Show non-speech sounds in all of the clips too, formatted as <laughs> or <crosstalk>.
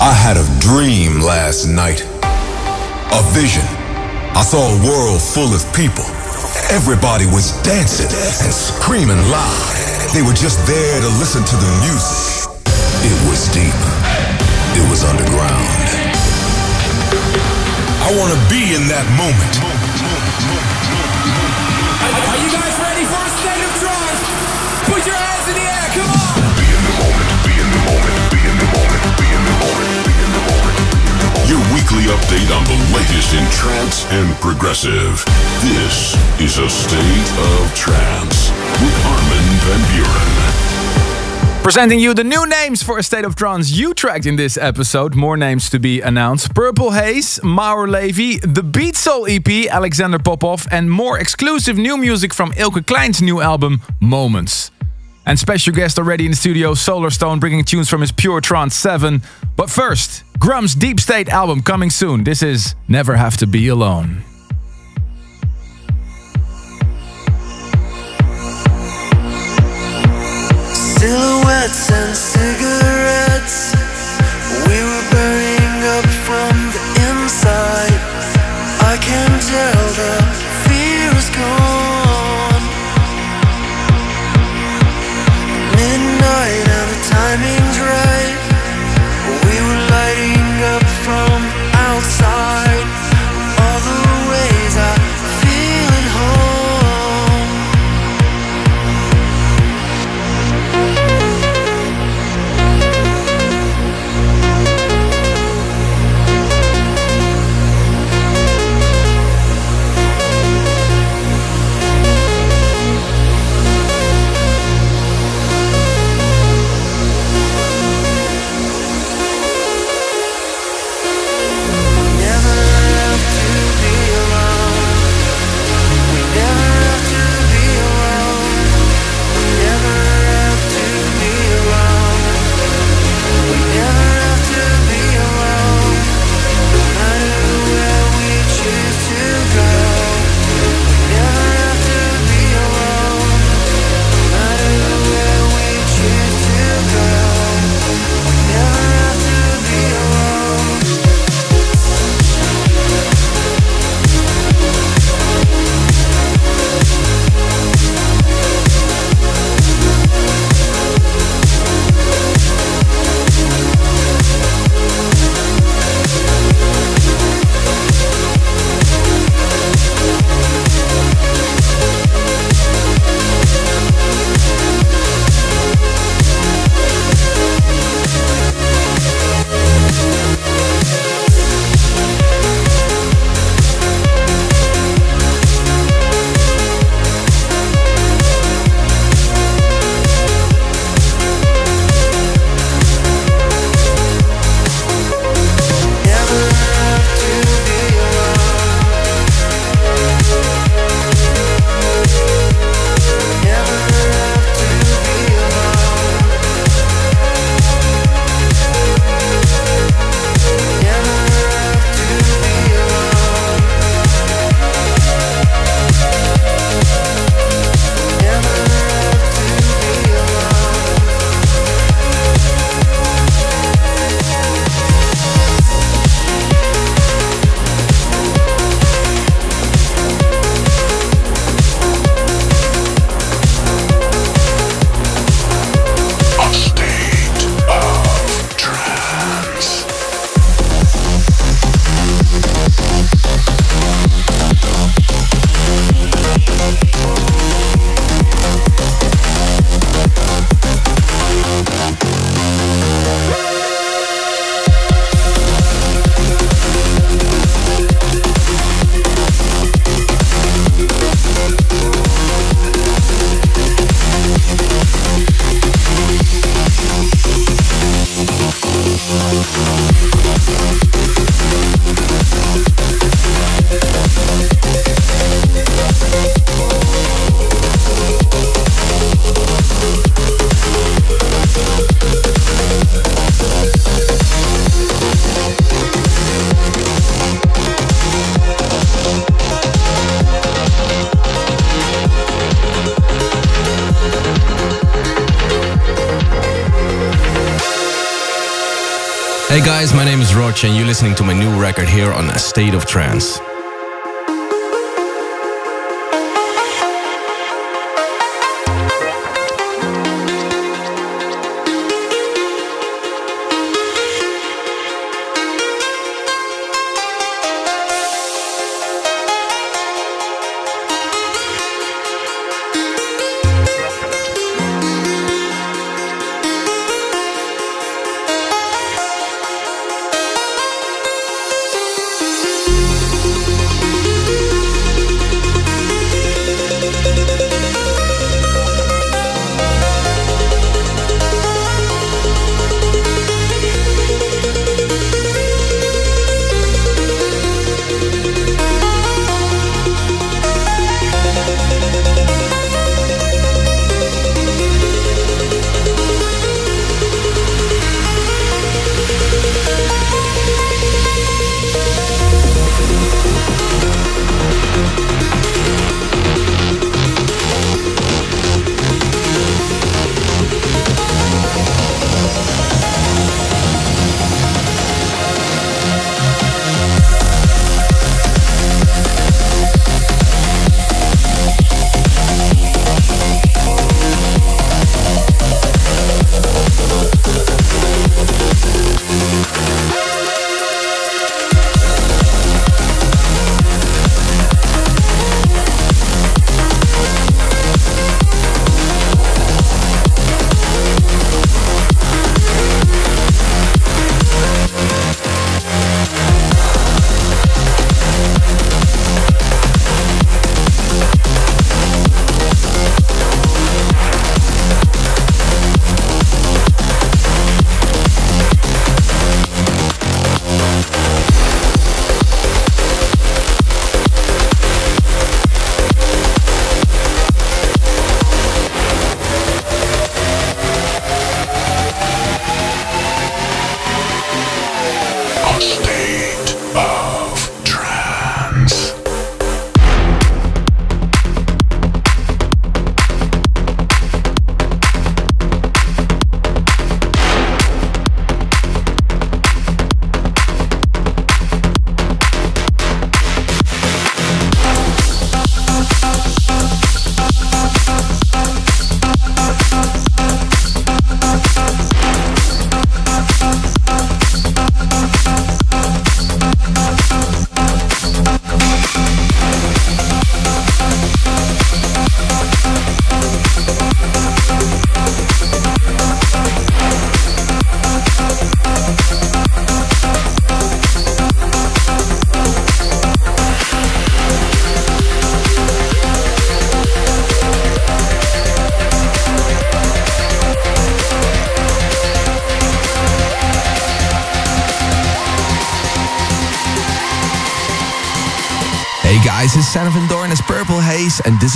I had a dream last night. A vision. I saw a world full of people. Everybody was dancing and screaming loud. They were just there to listen to the music. It was deep. It was underground. I want to be in that moment. Are you guys ready for a Your weekly update on the latest in trance and progressive. This is a state of trance with Armin van Buuren. Presenting you the new names for A State of Trance you tracked in this episode. More names to be announced. Purple Haze, Maor Levi, the Beatsole EP, Alexander Popov, and more exclusive new music from Eelke Kleijn's new album, Moments. And special guest already in the studio, Solarstone, bringing tunes from his Pure Trance 7. But first, Grum's Deep State album coming soon. This is Never Have to Be Alone. Silhouettes and cigarettes.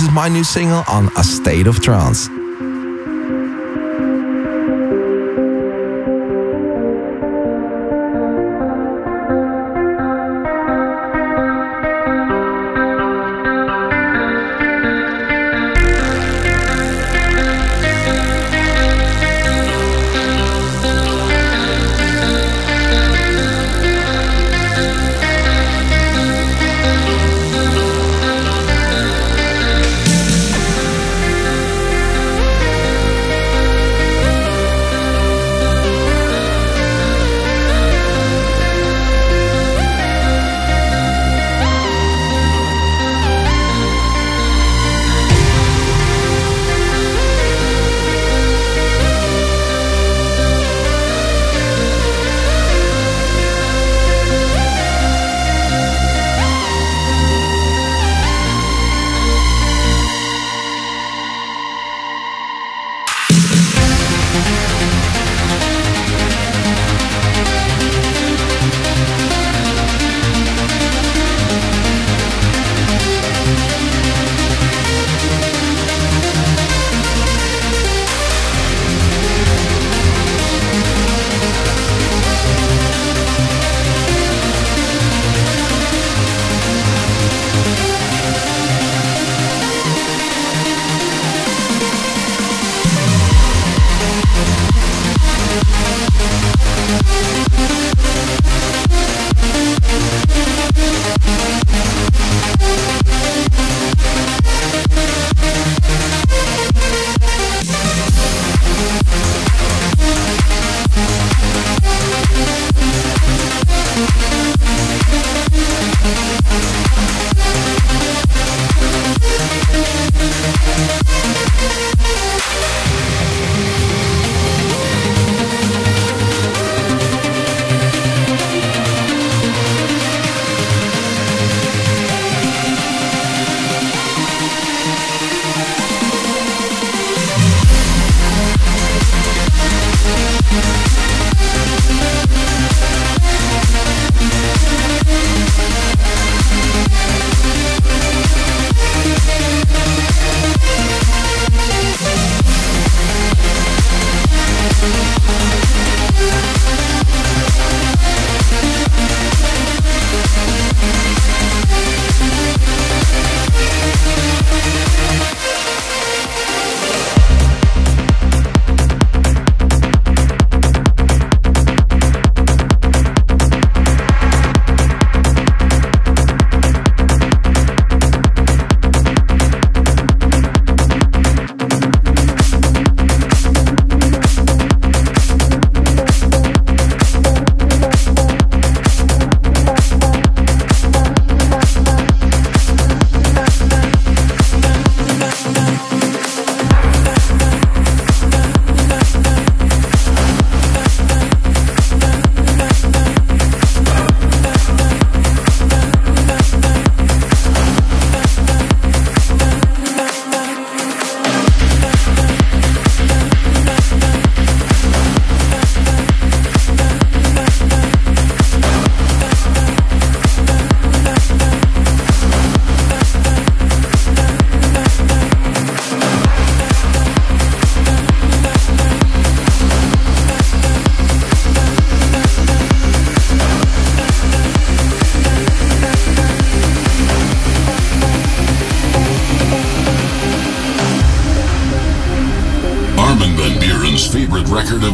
Is my new single on A State of Trance.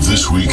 This week's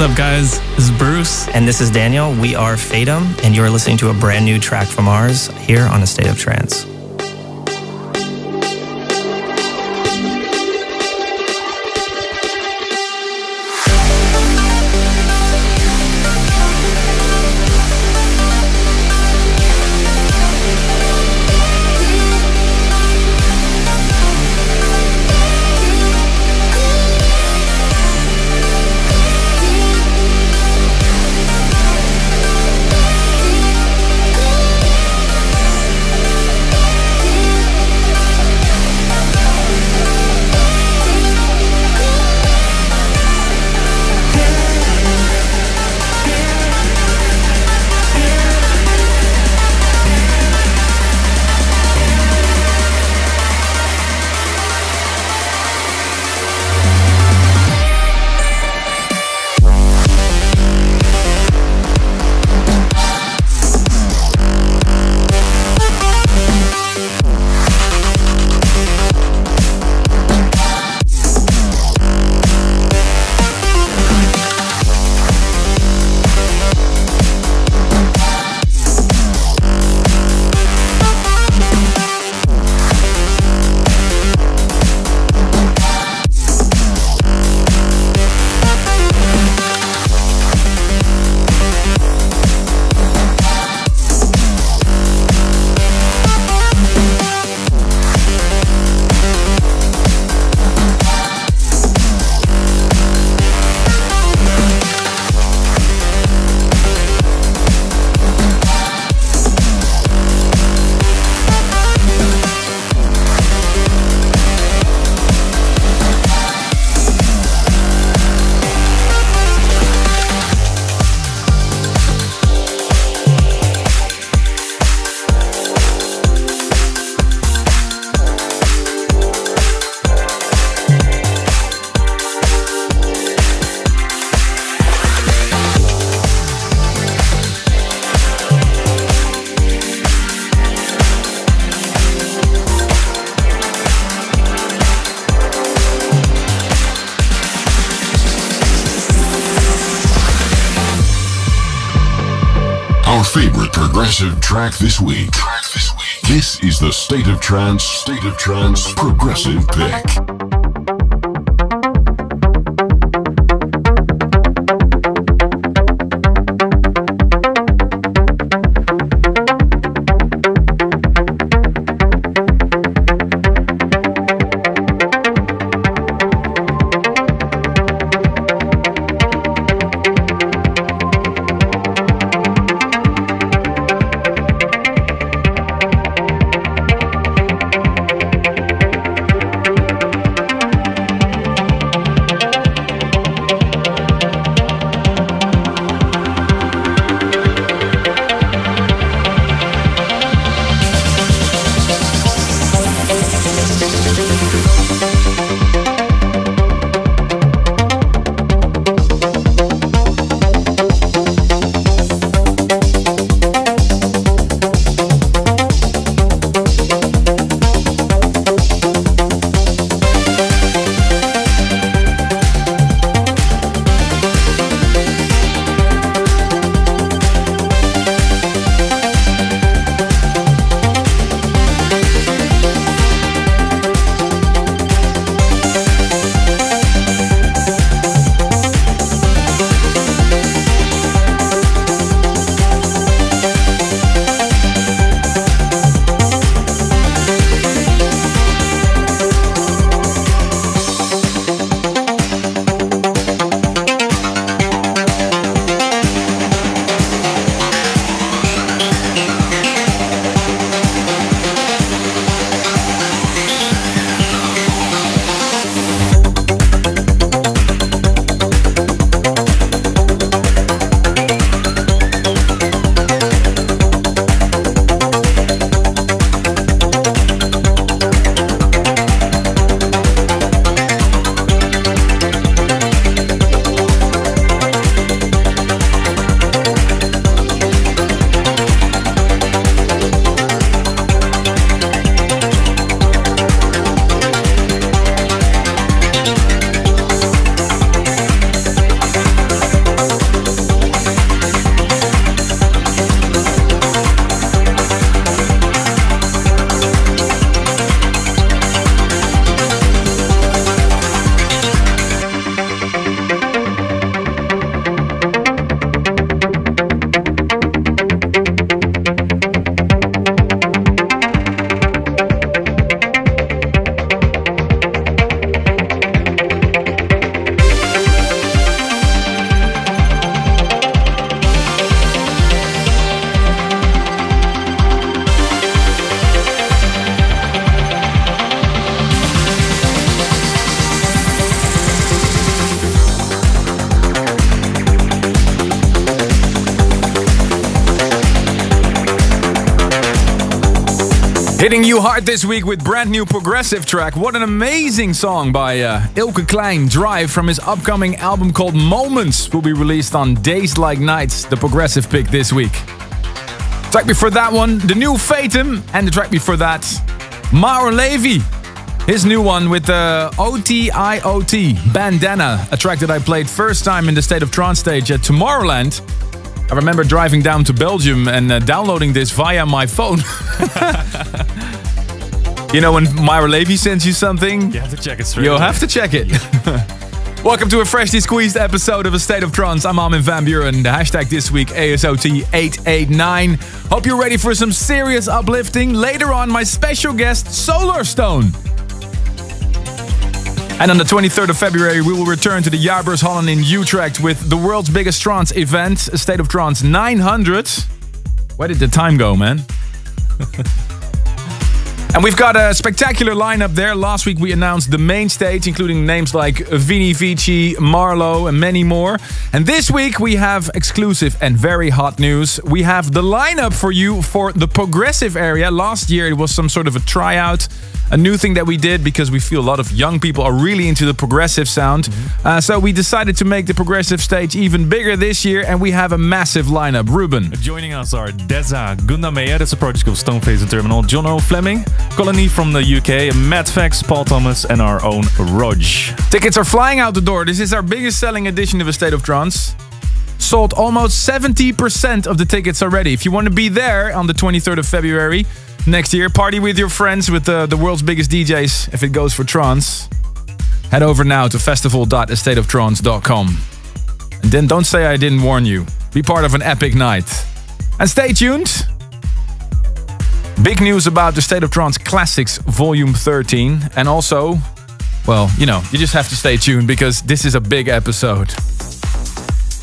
what's up, guys? This is Bruce. And this is Daniel. We are Fatum, and you're listening to a brand new track from ours here on A State of Trance. Track this week. This is the State of Trance, State of Trance Progressive Pick. This week with brand new progressive track. What an amazing song by uh, Eelke Kleijn, Drive, from his upcoming album called Moments, will be released on Days Like Nights, the progressive pick this week. Track before that one, the new Fatum, and the track before that, Maor Levi. His new one with the OTIOT Bandana, a track that I played first time in the State of Trance stage at Tomorrowland. I remember driving down to Belgium and uh, downloading this via my phone. <laughs> you know when Maor Levi sends you something? You have to check it straight You'll away. have to check it. <laughs> Welcome to a freshly squeezed episode of A State of Trance. I'm Armin van Buuren. The hashtag this week, ASOT889. Hope you're ready for some serious uplifting. Later on, my special guest, Solarstone. And on the 23rd of February, we will return to the Jaarbeurs Holland in Utrecht with the world's biggest trance event, A State of Trance 900. Where did the time go, man? <laughs> And we've got a spectacular lineup there. Last week we announced the main stage, including names like Vini Vici, MaRLo, and many more. And this week we have exclusive and very hot news. We have the lineup for you for the progressive area. Last year it was some sort of a tryout, a new thing that we did because we feel a lot of young people are really into the progressive sound. Uh, so we decided to make the progressive stage even bigger this year, and we have a massive lineup. Ruben. Joining us are Dezza, Gunda Meyer, that's a project of Stoneface and Terminal, John O. Fleming, Colony from the UK, Matt Fax, Paul Thomas, and our own Rodg. Tickets are flying out the door. This is our biggest selling edition of A State of Trance. Sold almost 70% of the tickets already. If you want to be there on the 23rd of February next year, party with your friends with the, the world's biggest DJs if it goes for trance. Head over now to festival.astateoftrance.com. And then don't say I didn't warn you. Be part of an epic night. And stay tuned. Big news about the State of Trance Classics Volume 13. And also, well, you know, you just have to stay tuned because this is a big episode.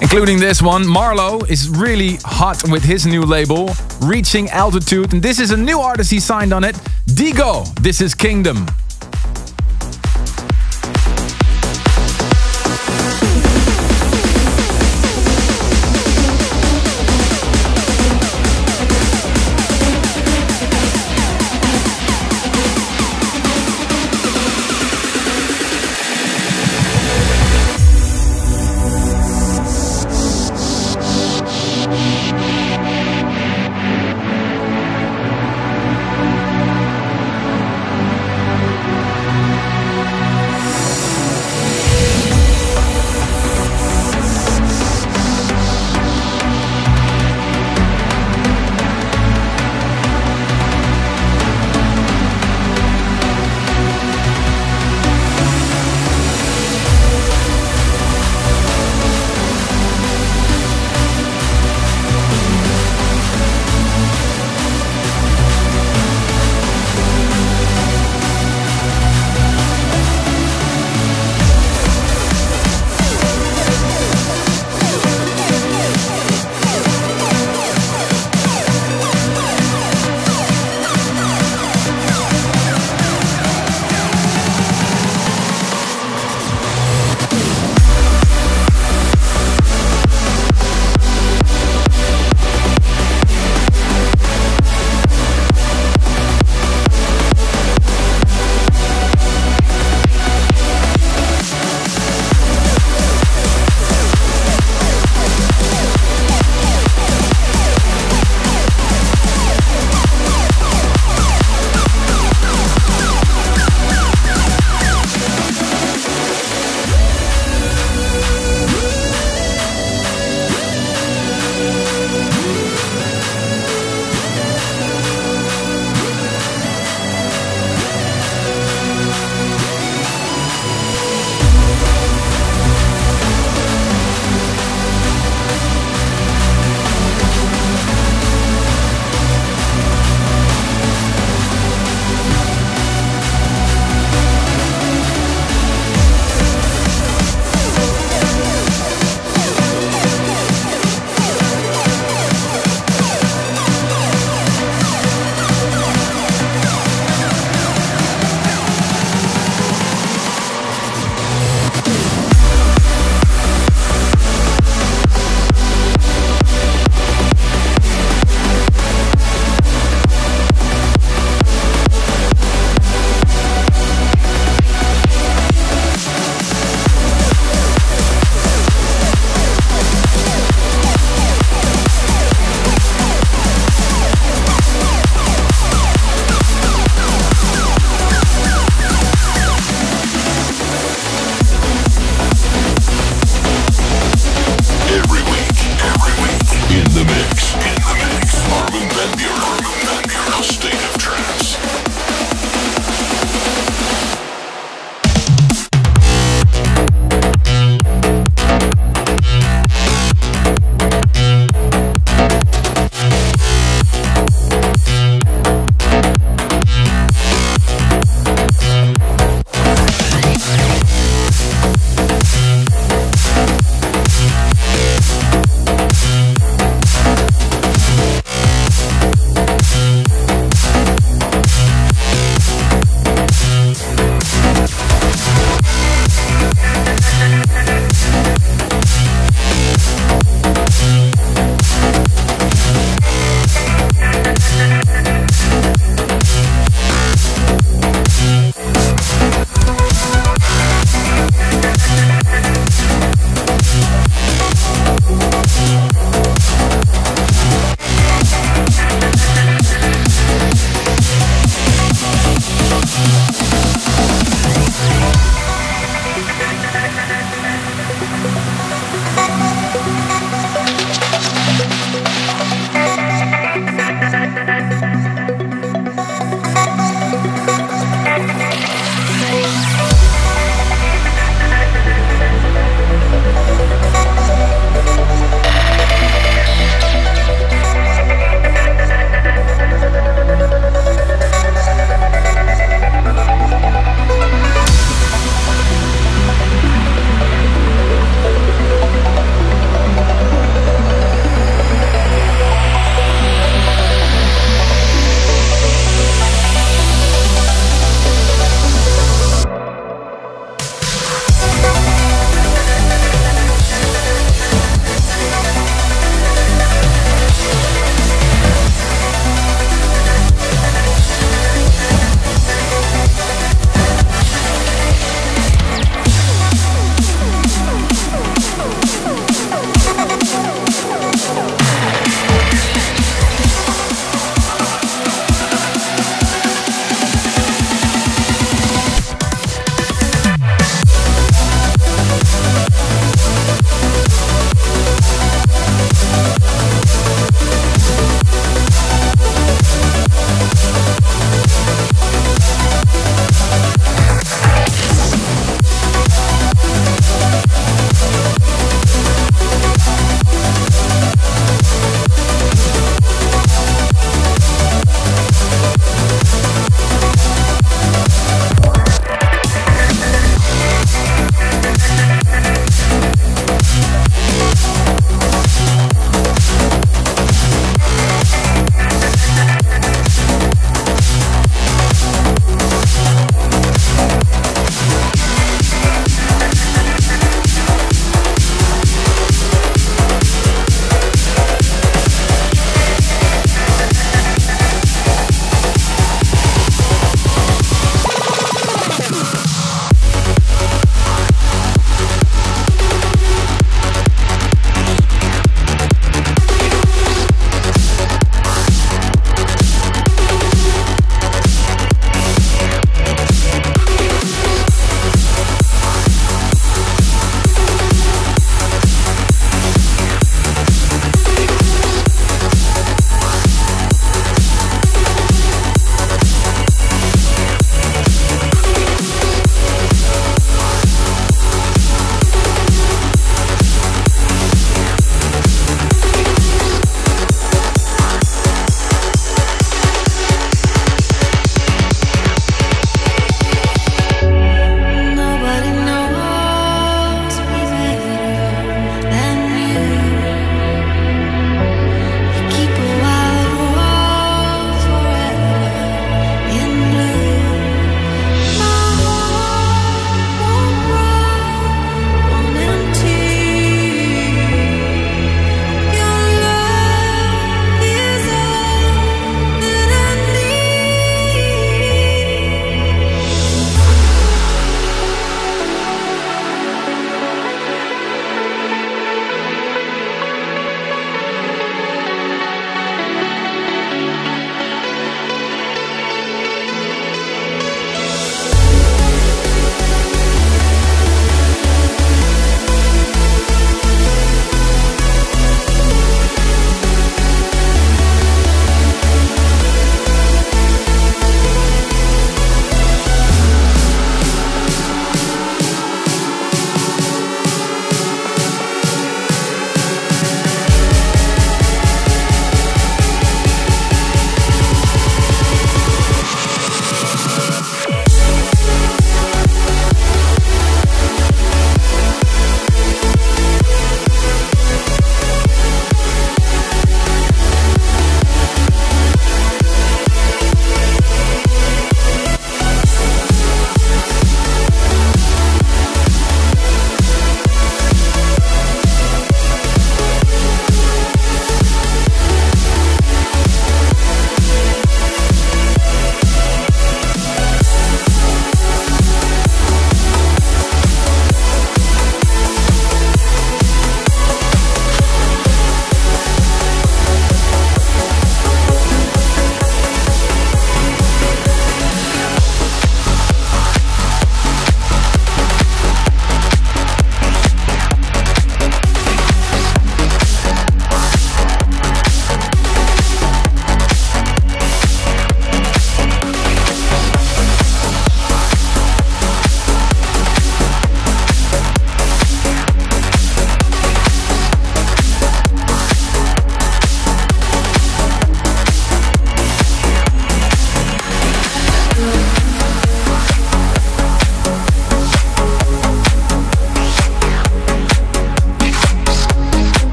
Including this one, MaRLo is really hot with his new label, Reaching Altitude. And this is a new artist he signed on it, DGoh. This is Kingdom.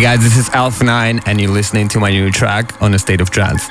Hey guys, this is Alpha 9 and you're listening to my new track on the State of Trance.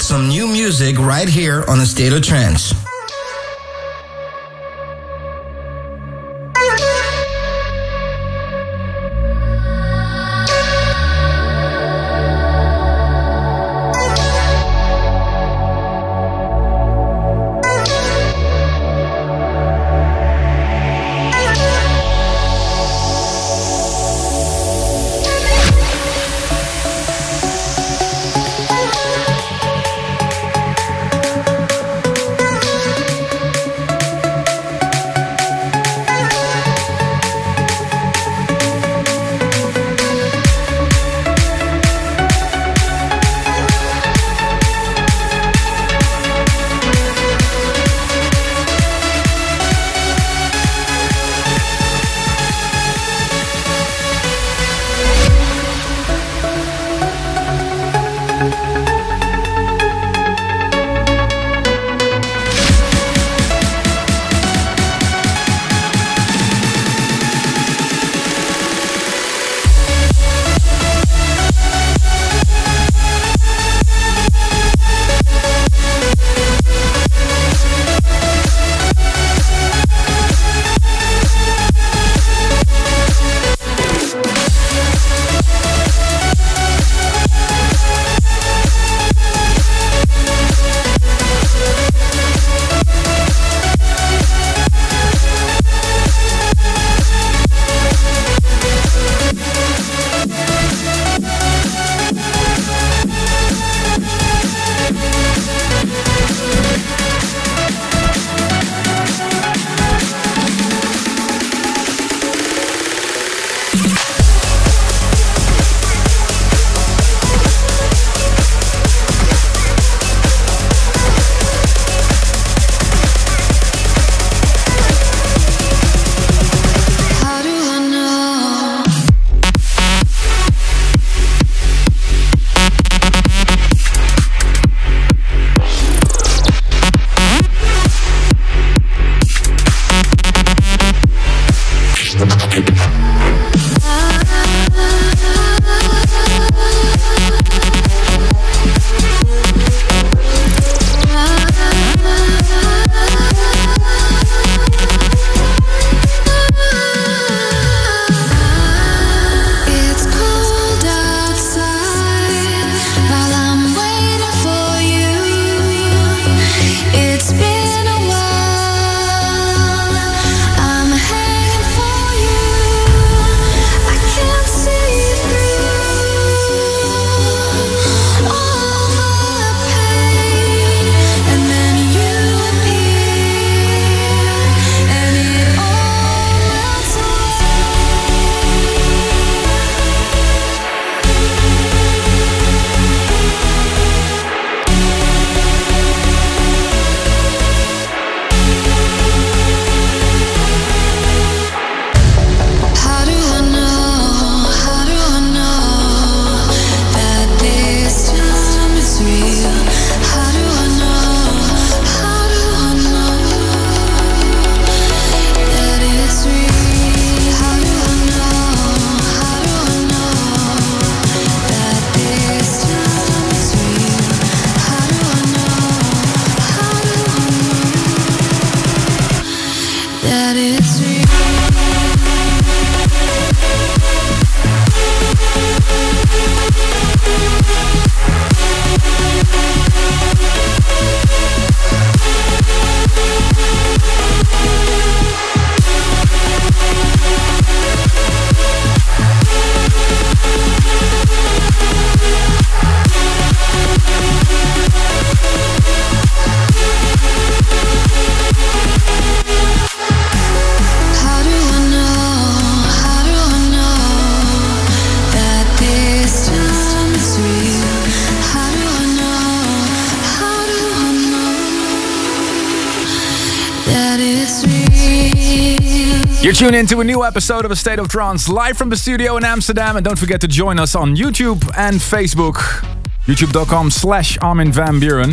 With some new music right here on the State of Trance. You're tuned into a new episode of A State of Trance live from the studio in Amsterdam. And don't forget to join us on YouTube and Facebook. YouTube.com slash Armin van Buuren.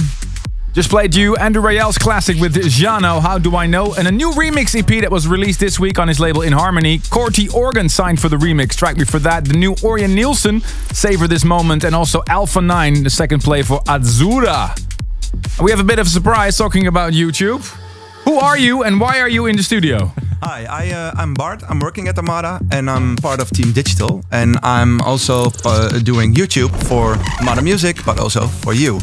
Just played you Andrew Rayel's classic with Jano, How Do I Know? And a new remix EP that was released this week on his label In Harmony. Corti Organ signed for the remix. Track me for that, the new Orjan Nilsen, Savor This Moment. And also Alpha 9, the second play for Azzura. We have a bit of a surprise talking about YouTube. Who are you and why are you in the studio? Hi, I, uh, I'm Bart. I'm working at Armada and I'm part of Team Digital. And I'm also uh, doing YouTube for Armada Music, but also for you.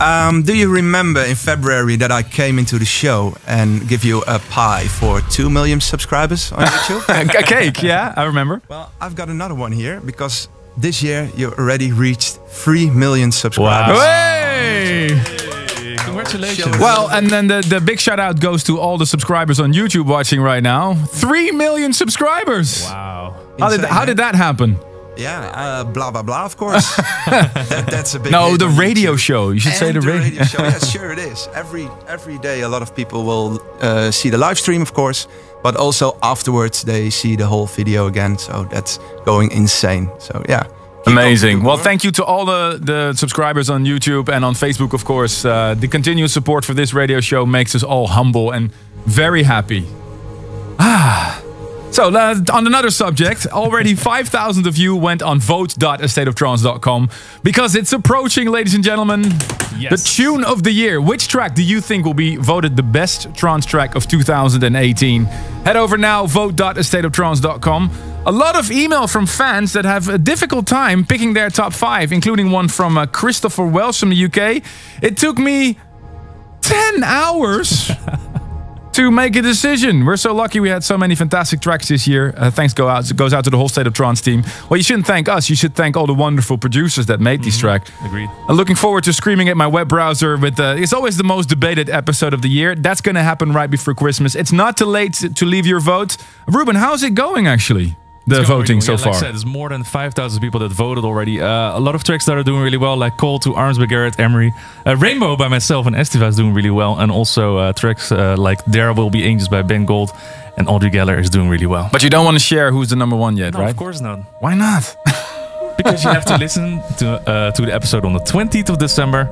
Um, do you remember in February that I came into the show and give you a pie for 2 million subscribers on <laughs> YouTube? a cake, yeah, I remember. Well, I've got another one here because this year you already reached 3 million subscribers. Wow. Hey! Congratulations. Well, and then the, the big shout out goes to all the subscribers on YouTube watching right now. 3 million subscribers! Wow. How did, how did that happen? Yeah, uh, blah blah blah. Of course, <laughs> that, that's a big. No, the radio YouTube. show. You should say the, the ra- radio show. <laughs> Yeah, sure it is. Every every day, a lot of people will uh, see the live stream, of course, but also afterwards they see the whole video again. So that's going insane. So yeah. Amazing. Well, thank you to all the, the subscribers on YouTube and on Facebook, of course. Uh, the continuous support for this radio show makes us all humble and very happy. Ah. So, uh, on another subject, already 5,000 of you went on vote.astateoftrance.com because it's approaching, ladies and gentlemen, the tune of the year. Which track do you think will be voted the best trance track of 2018? Head over now, vote.astateoftrance.com. A lot of email from fans that have a difficult time picking their top five, including one from uh, Christopher Welsh from the UK. It took me 10 hours <laughs> to make a decision. We're so lucky we had so many fantastic tracks this year. Uh, thanks go out goes out to the whole State of Trance team. Well, you shouldn't thank us. You should thank all the wonderful producers that made these tracks. Agreed. I'm looking forward to screaming at my web browser with uh, it's always the most debated episode of the year. That's going to happen right before Christmas. It's not too late to leave your vote. Ruben, how's it going actually? The It's voting so. Yeah, far. Like I said, there's more than 5,000 people that voted already. Uh, a lot of tracks that are doing really well, like Call to Arms by Gareth Emery. Uh, Rainbow by myself and Estiva is doing really well. And also uh, tracks uh, like There Will Be Angels by Ben Gold and Audrey Gallagher is doing really well. but you don't want to share who's the number one yet, No, right? of course not. Why not? <laughs> Because you have to listen to, uh, to the episode on the 20th of December,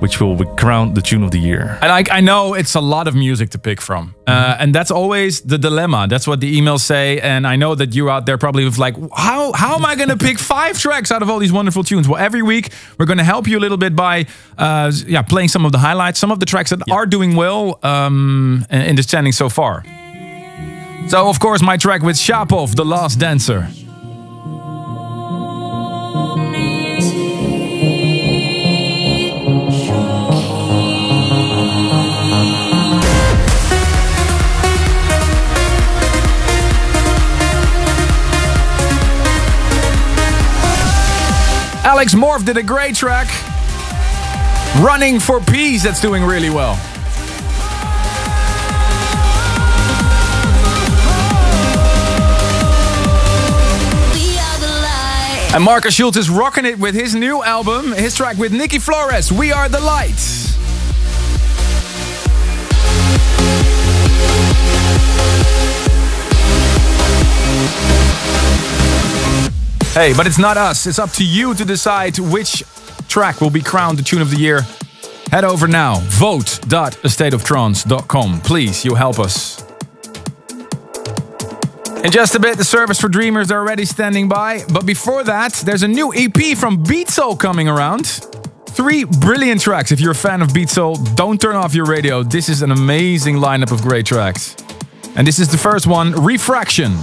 which will be crowned the tune of the year. And I, I know it's a lot of music to pick from. Uh, and that's always the dilemma. That's what the emails say. And I know that you out there probably was like, how, how am I going to pick <laughs> five tracks out of all these wonderful tunes? Well, every week we're going to help you a little bit by uh, yeah, playing some of the highlights, some of the tracks that are doing well um, in the standing so far. So, of course, my track with Shapov, The Last Dancer. Alex Morph did a great track. Running for Peace, that's doing really well. And Markus Schulz is rocking it with his new album, his track with Nikki Flores, We Are the Light. Hey, but it's not us. It's up to you to decide which track will be crowned the tune of the year. Head over now, vote.astateoftrance.com. Please, you help us. In just a bit, the service for dreamers are already standing by. But before that, there's a new EP from Beatsole coming around. Three brilliant tracks. If you're a fan of Beatsole, don't turn off your radio. This is an amazing lineup of great tracks. And this is the first one, Refraction.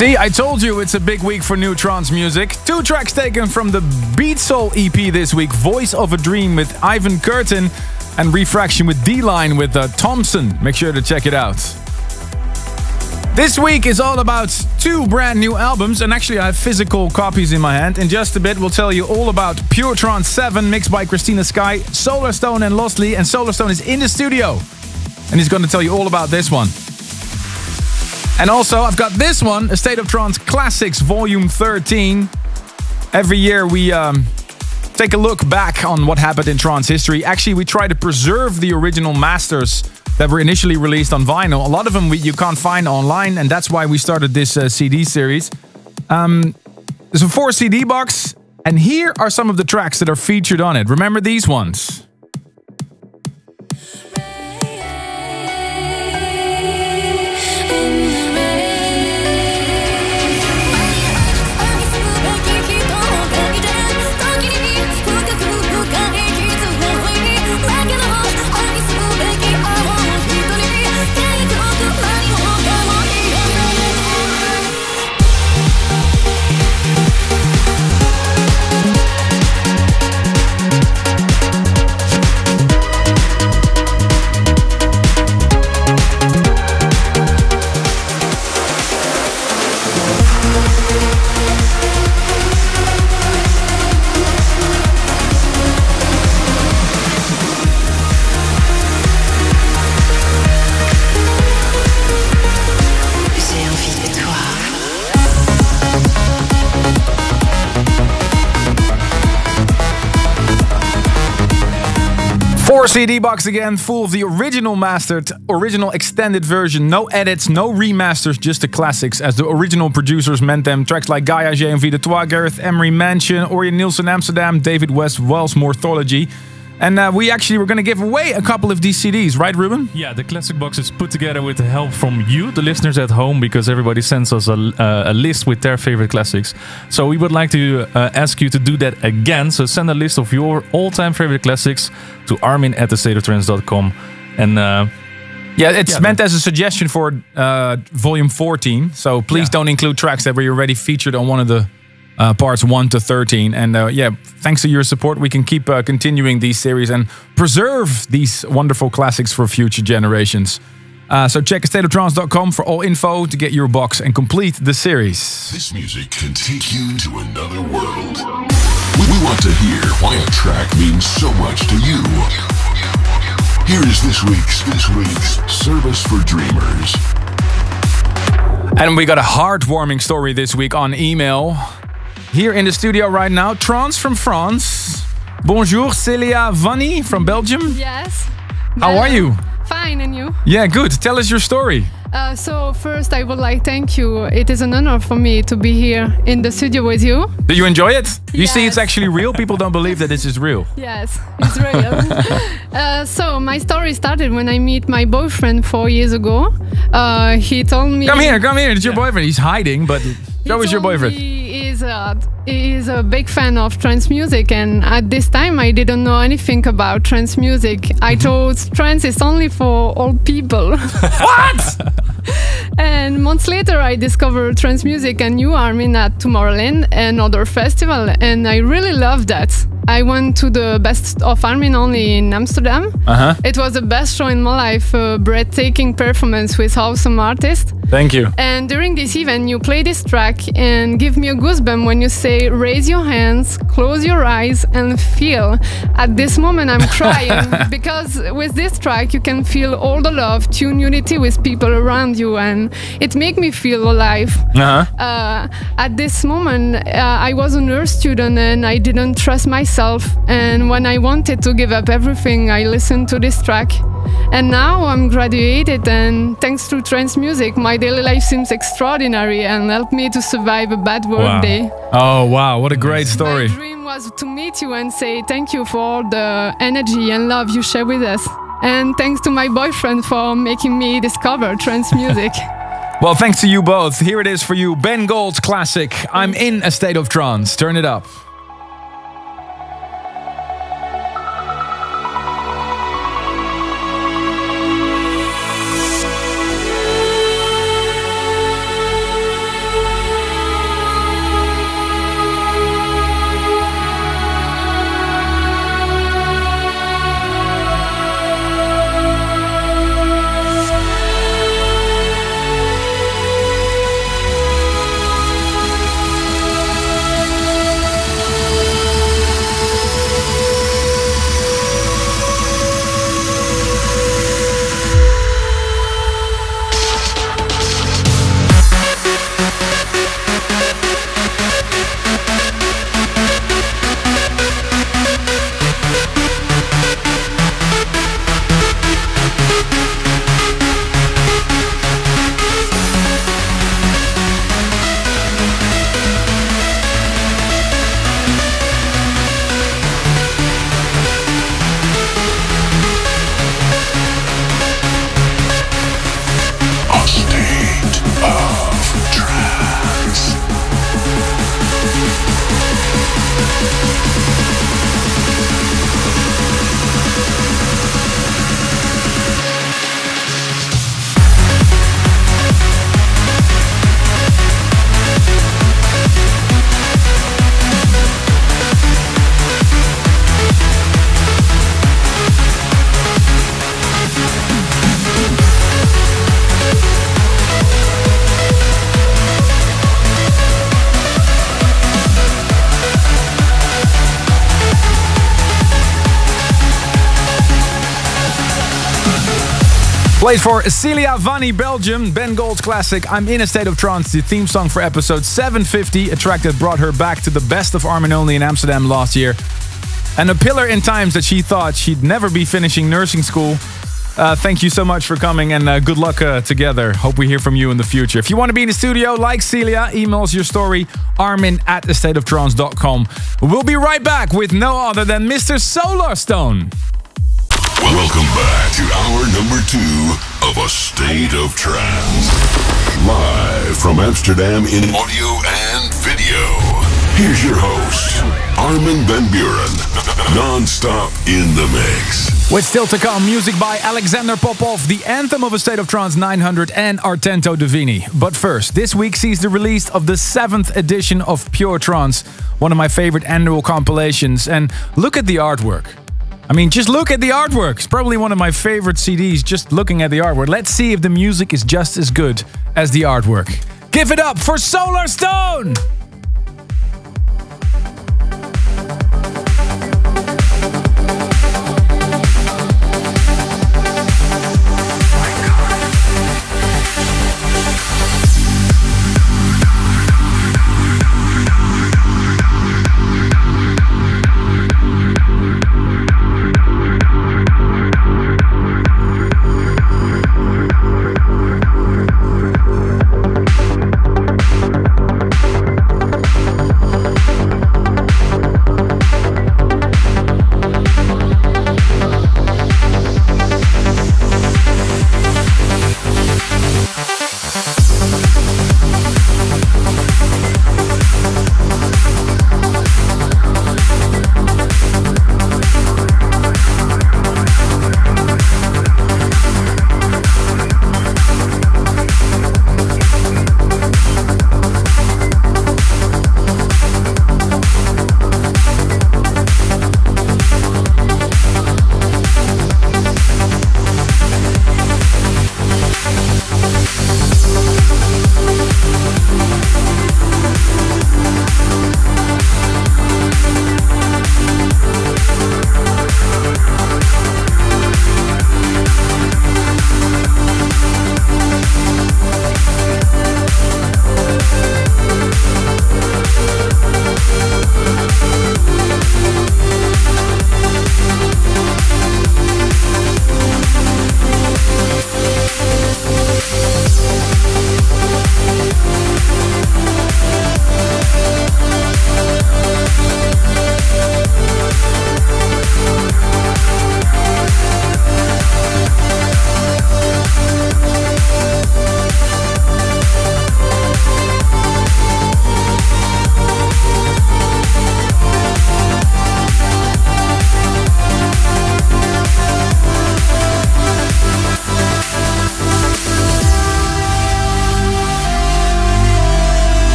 See, I told you it's a big week for new trance music. Two tracks taken from the Beatsole EP this week Voice of a Dream with Ivan Curtin and Refraction with D-LINE with uh, Tompsohn. Make sure to check it out. This week is all about two brand new albums, and actually, I have physical copies in my hand. In just a bit, we'll tell you all about Pure Trance 7, mixed by Christina Sky, Solarstone, and Lostly. And Solarstone is in the studio, and he's going to tell you all about this one. And also, I've got this one, A State of Trance Classics Volume 13. Every year we um, take a look back on what happened in trance history. Actually, we try to preserve the original masters that were initially released on vinyl. A lot of them we, you can't find online, and that's why we started this uh, CD series. Um, there's a four CD box, and here are some of the tracks that are featured on it. Remember these ones? Four CD box again, full of the original mastered, original extended version. No edits, no remasters, just the classics. As the original producers meant them. Tracks like Gaia J and Vida Trois, Gareth Emery Mansion, Orjan Nilsen Amsterdam, David West Wells Morthology. And uh, we actually were going to give away a couple of these CDs, right, Ruben? Yeah, the classic box is put together with the help from you, the listeners at home, because everybody sends us a, uh, a list with their favorite classics. So we would like to uh, ask you to do that again. So send a list of your all-time favorite classics to armin at thestateoftrance.com. And uh, yeah, it's Yeah, meant as a suggestion for uh, volume 14. So please Yeah. don't include tracks that were already featured on one of the uh, parts 1 to 13. And uh, yeah, thanks to your support, we can keep uh, continuing these series and preserve these wonderful classics for future generations. Uh, so check stateoftrance.com for all info to get your box and complete the series. This music can take you to another world. We, we want to hear why a track means so much to you. Here is this week's this week's service for dreamers. And we got a heartwarming story this week on email. Here in the studio right now, Trans from France. Bonjour, Celia Vanni from Belgium. Yes. How are you? Fine, and you? Yeah, good. Tell us your story. Uh, so first, I would like thank you. It is an honor for me to be here in the studio with you. Do you enjoy it? You see, it's actually real. People don't believe that this is real. <laughs> Yes, it's real. <laughs> uh, so my story started when I meet my boyfriend four years ago. Uh, he told me. Come here, come here. It's your boyfriend. He's hiding, but show us your boyfriend. He is a, he is a big fan of trance music, and at this time I didn't know anything about trance music. I Mm-hmm. thought trance is only for old people. <laughs> what? <laughs> and months later, I discovered trance music and you Armin at Tomorrowland another festival, and I really loved that. I went to the Best of Armin only in Amsterdam. Uh-huh. It was the best show in my life, a breathtaking performance with awesome artists. Thank you. And during this event, you play this track and give me a goosebump when you say, raise your hands, close your eyes, and feel. At this moment, I'm <laughs> crying because with this track, you can feel all the love, tune unity with people around you, and it make me feel alive. Uh-huh. Uh, at this moment, uh, I was a nurse student and I didn't trust myself. And when I wanted to give up everything, I listened to this track. And now I'm graduated, and thanks to trance music, my daily life seems extraordinary and helped me to survive a bad work Wow. day. Oh, wow. What a great story. My dream was to meet you and say thank you for all the energy and love you share with us. And thanks to my boyfriend for making me discover trance <laughs> music. Well, thanks to you both. Here it is for you Ben Gold's classic. I'm in a state of trance. Turn it up. Played for Celia Vanni, Belgium, Ben Gold's classic I'm in a State of Trance, the theme song for episode 750, a track that brought her back to the best of Armin Only in Amsterdam last year. and a pillar in times that she thought she'd never be finishing nursing school. Uh, thank you so much for coming and uh, good luck uh, together. Hope we hear from you in the future. If you want to be in the studio, like Celia, email us your story, armin at astateoftrance.com. We'll be right back with no other than Mr. Solarstone. Welcome back to hour number two of A State of Trance. Live from Amsterdam in audio and video. Here's your host, Armin van Buuren. Non-stop in the mix. With still to come, music by Alexander Popov, the anthem of A State of Trance 900 and Artento Divini. But first, this week sees the release of the seventh edition of Pure Trance, one of my favorite annual compilations. And look at the artwork. I mean, just look at the artwork. It's probably one of my favorite CDs, just looking at the artwork. Let's see if the music is just as good as the artwork. Give it up for Solarstone! Playing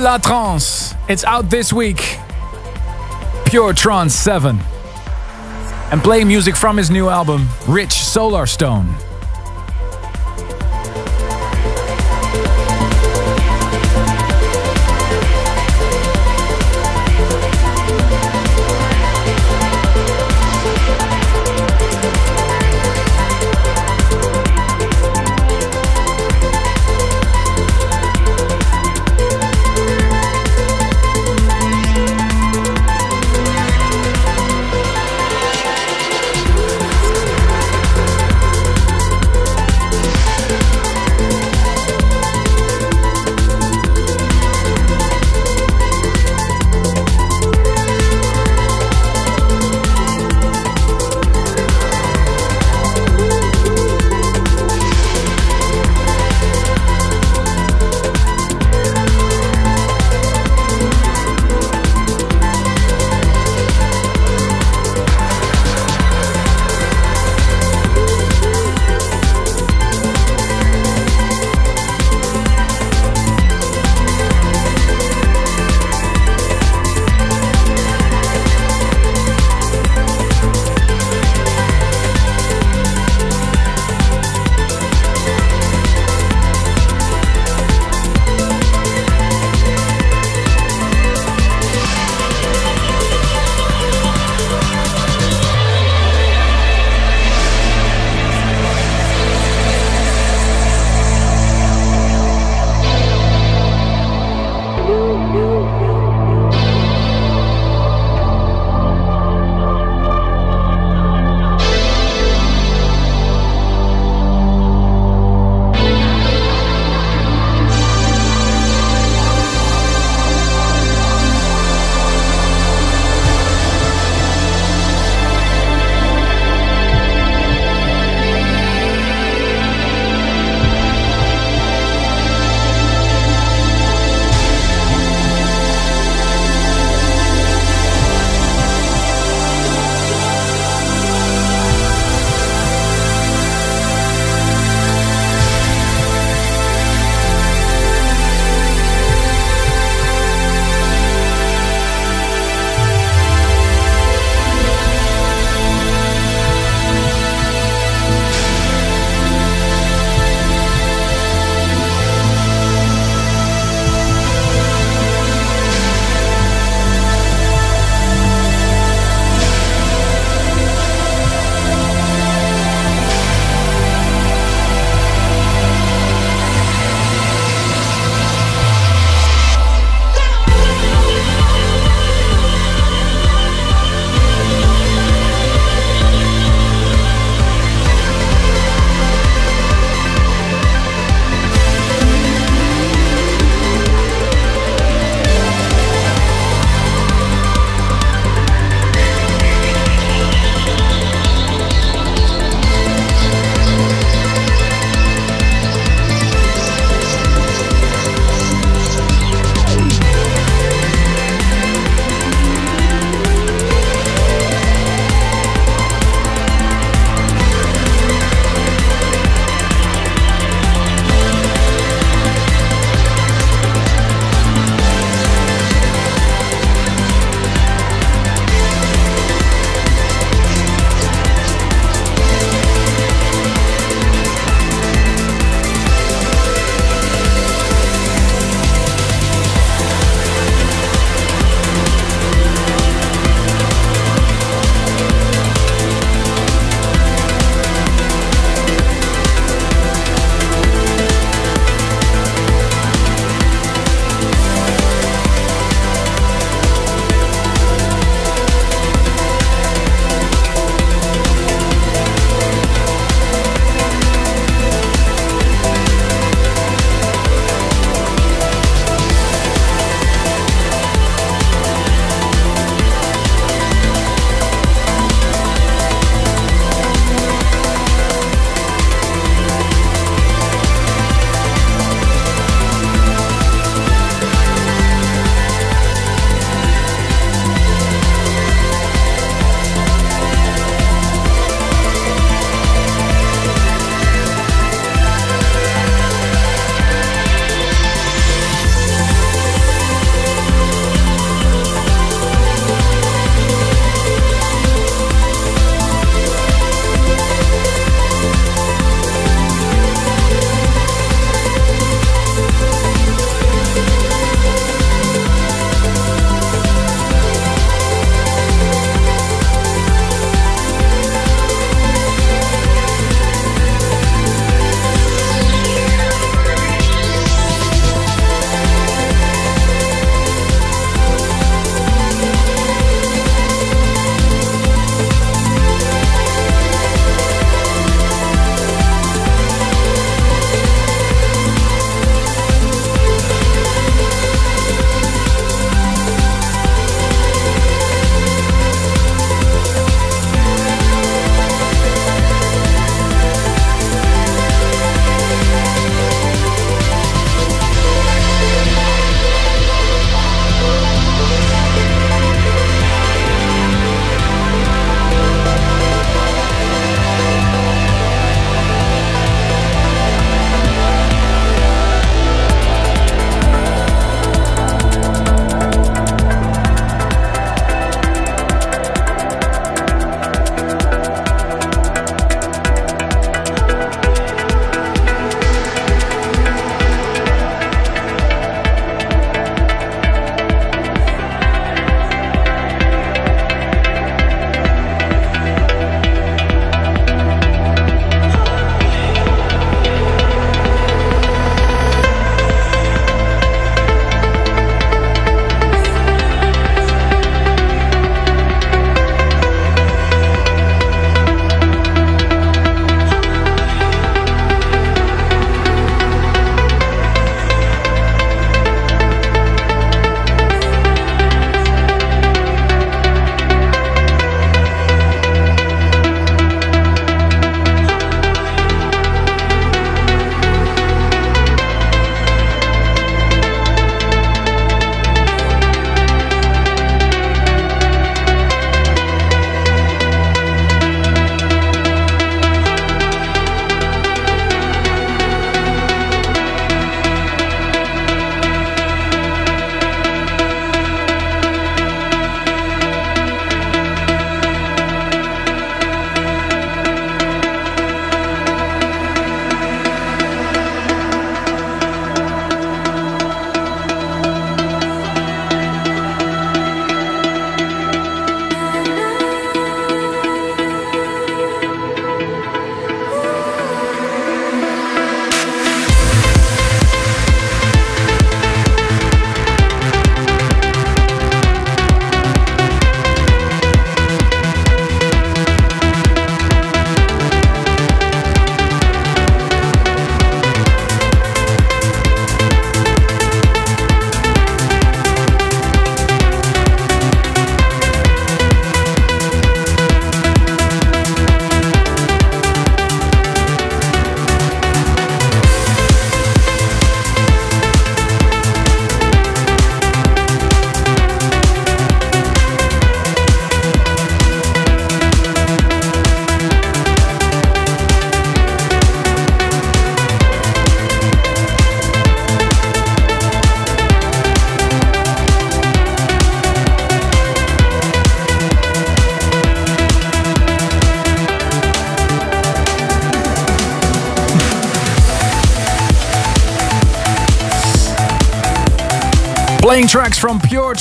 La Trance. It's out this week. Pure Trance 7. And playing music from his new album, Rich Solarstone.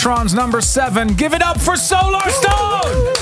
From number seven. Give it up for Solar Stone!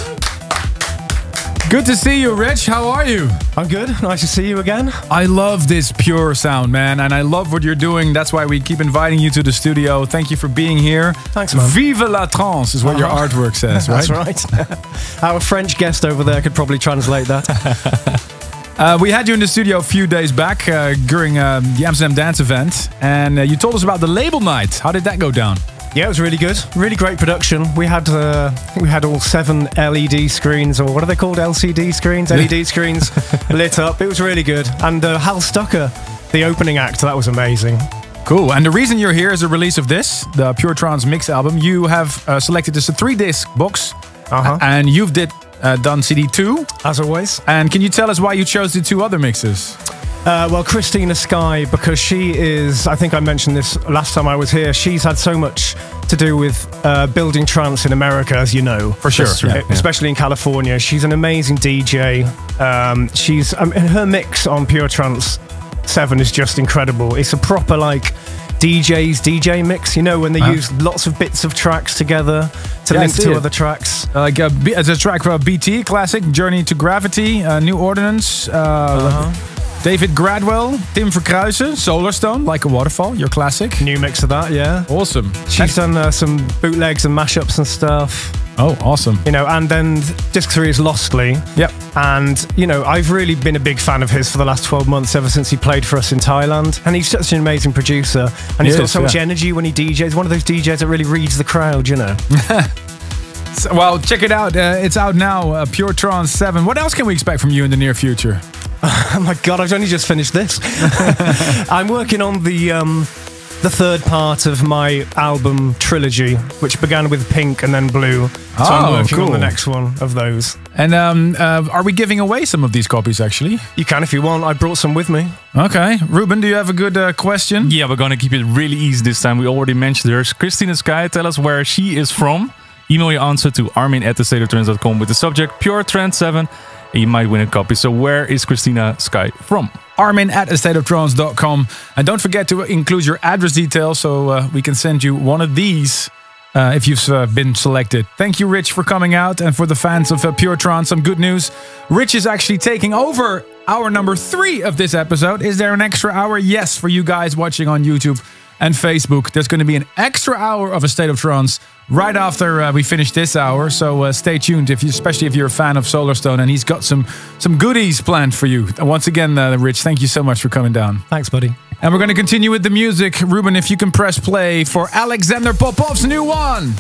Good to see you, Rich. How are you? I'm good. Nice to see you again. I love this pure sound, man, and I love what you're doing. That's why we keep inviting you to the studio. Thank you for being here. Thanks, man. Vive la trance is what your Uh-huh. artwork says, right? <laughs> That's right. <laughs> Our French guest over there could probably translate that. <laughs> Uh, we had you in the studio a few days back uh, during um, the Amsterdam Dance event, and uh, you told us about the label night. How did that go down? Yeah, it was really good. Really great production. We had uh, we had all seven LED screens, or what are they called? LCD screens, LED screens, <laughs> lit up. It was really good. And uh, Hal Stucker, the opening act, that was amazing. Cool. And the reason you're here is the release of this, the Pure Trance mix album. You have uh, selected this a three disc box, Uh-huh. and you've did uh, done CD two as always. And can you tell us why you chose the two other mixes? Uh, well, Kristina Sky, because she is, I think I mentioned this last time I was here, she's had so much to do with uh, building trance in America, as you know. For sure, yeah, true. yeah. Especially in California. She's an amazing DJ. Um, she's, um, and her mix on Pure Trance 7 is just incredible. It's a proper, like, DJ's DJ mix, you know, when they Uh-huh. use lots of bits of tracks together to Yeah, link to it. other tracks. Uh, Like uh, as a track for BT classic, Journey to Gravity, uh, New Ordinance, uh, David Gradwell, Tim Verkruissen, Solarstone, Like a Waterfall, your classic. New mix of that, yeah. Awesome. She's done uh, some bootlegs and mashups and stuff. Oh, awesome. You know, and then disc three is Lostly. Yep. And, you know, I've really been a big fan of his for the last 12 months, ever since he played for us in Thailand. And he's such an amazing producer. And He he's got so much energy when he DJs. One of those DJs that really reads the crowd, you know. <laughs> So, well, check it out. Uh, it's out now, uh, Pure Trance 7. What else can we expect from you in the near future? <laughs> oh my god, I've only just finished this. <laughs> I'm working on the um, the third part of my album trilogy, which began with Pink and then Blue. So I'm Oh, working on the next one of those. And um, uh, are we giving away some of these copies, actually? You can if you want. I brought some with me. Okay. Ruben, do you have a good uh, question? Yeah, we're gonna keep it really easy this time. We already mentioned her. Kristina Sky, tell us where she is from. Email your answer to armin at thestateoftrance.com with the subject Pure Trance 7 and you might win a copy. So where is Kristina Sky from? Armin at astateoftrance.com. And don't forget to include your address details so uh, we can send you one of these uh, if you've uh, been selected. Thank you, Rich, for coming out. And for the fans of uh, Pure Trance, some good news. Rich is actually taking over hour number three of this episode. Is there an extra hour? Yes, for you guys watching on YouTube and Facebook. There's going to be an extra hour of a State of Trance right after uh, we finish this hour. So uh, stay tuned, if you, especially if you're a fan of Solarstone, and he's got some some goodies planned for you. Once again, uh, Rich, thank you so much for coming down. Thanks, buddy. And we're going to continue with the music. Ruben, if you can press play for Alexander Popov's new one.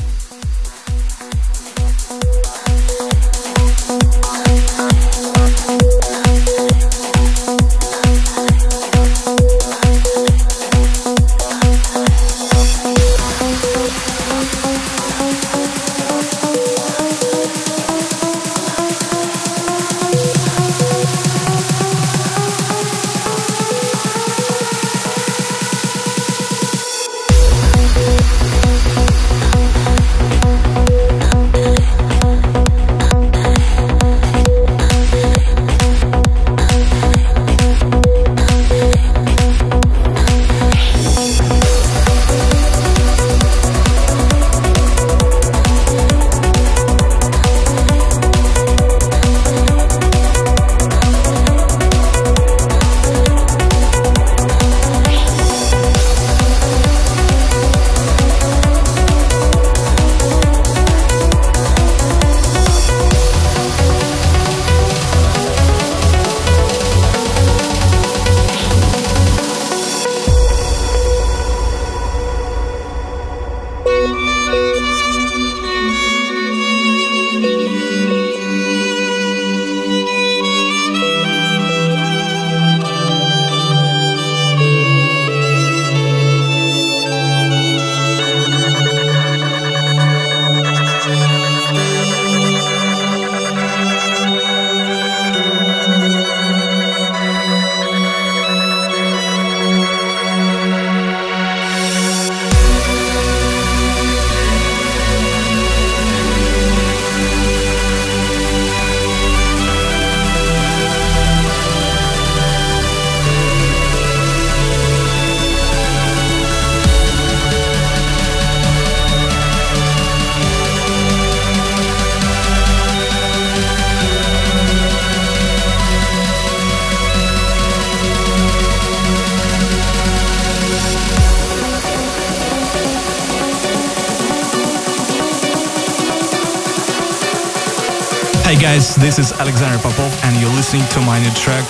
This is Alexander Popov and you're listening to my new track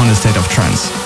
on the State of Trance.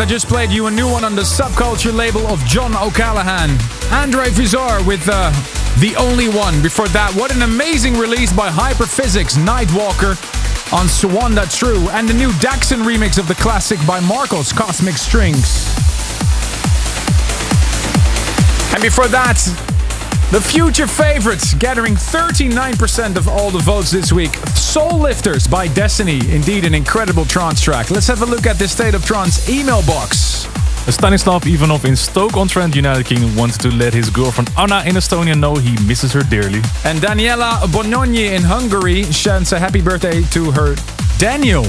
I just played you a new one on the subculture label of John O'Callaghan. Andre Vizor with uh, The Only One. Before that, what an amazing release by Hyperphysics, Nightwalker on Suanda True. And the new Daxson remix of the classic by Marcos, Cosmic Strings. And before that, the future favorites gathering 39% of all the votes this week. Soul Lifters by Destiny. Indeed, an incredible trance track. Let's have a look at the State of Trance email box. Stanislav Ivanov in Stoke-on-Trent, United Kingdom, wanted to let his girlfriend Anna in Estonia know he misses her dearly. And Daniela Bonogni in Hungary sends a happy birthday to her Daniel.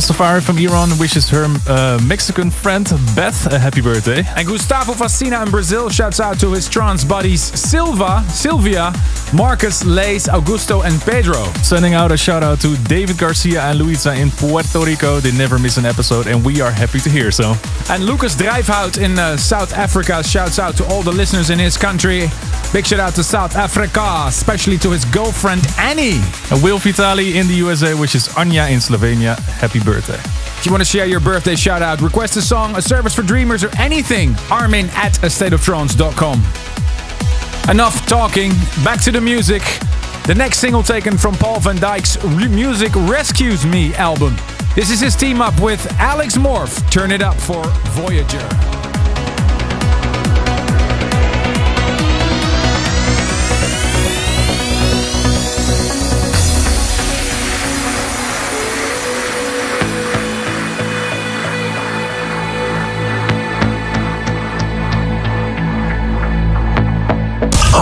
Safari from Iran wishes her uh, Mexican friend Beth a happy birthday. And Gustavo Fascina in Brazil shouts out to his trance buddies Silva, Silvia, Marcus, Lace, Augusto, and Pedro. Sending out a shout out to David Garcia and Luisa in Puerto Rico. They never miss an episode, and we are happy to hear so. And Lucas Drijfhout in uh, South Africa shouts out to all the listeners in his country. Big shout out to South Africa, especially to his girlfriend Annie. And Will Vitali in the USA wishes Anya in Slovenia happy birthday. If you want to share your birthday shout out, request a song, a service for dreamers, or anything, Armin at astateoftrance.com. Enough talking, back to the music. The next single taken from Paul van Dyk's Re- Music Rescues Me album. This is his team up with Alex Morph. Turn it up for Voyager.